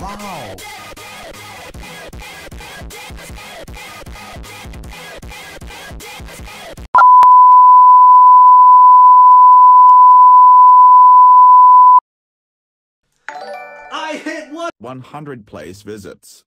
Wow. I hit one. 100 place visits.